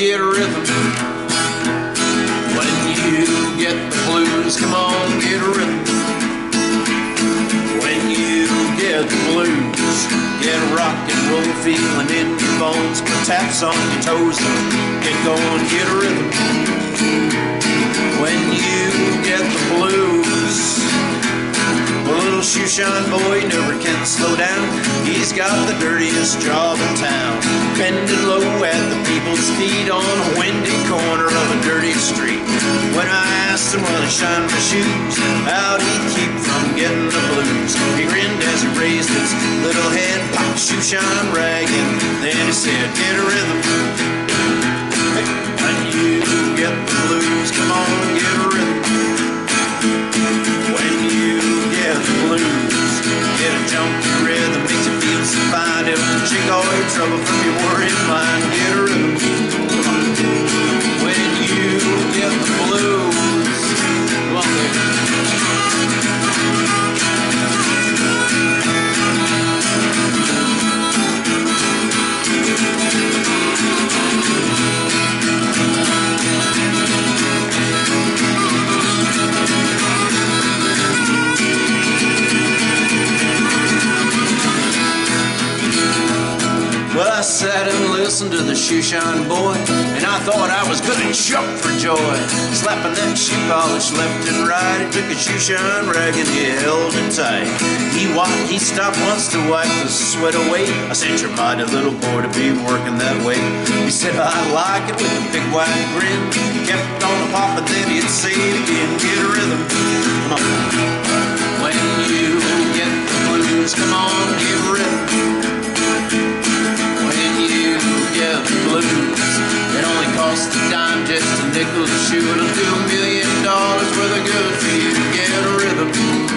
get a rhythm. When you get the blues, come on, get a rhythm. When you get the blues, get a rock and roll feeling in your bones. Put taps on your toes and get going, get a rhythm. When you get the blues, a little shoe shine boy never can slow down. He's got the dirtiest job in town. Bending low at the feet on a windy corner of a dirty street. When I asked him while he shined my shoes, how'd he keep from getting the blues? He grinned as he raised his little head, popped shoe shine ragging. Then he said, get a rhythm. It'll all your trouble from your worried mind. Get a rhythm. Well, I sat and listened to the shoeshine boy, and I thought I was gonna jump for joy. Slapping that shoe polish left and right, he took a shoeshine rag and he held it tight. He walked, he stopped once to wipe the sweat away. I said, You're mighty little boy to be working that way. He said, I like it with a big wide grin. He kept on popping, then he'd say just a nickel. It'll do a million dollars worth of good for you. Get a rhythm.